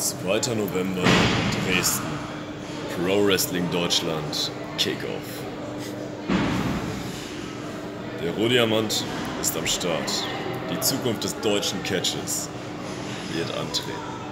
2. November, Dresden. Pro Wrestling Deutschland, Kickoff. Der Rohdiamant ist am Start. Die Zukunft des deutschen Catches wird antreten.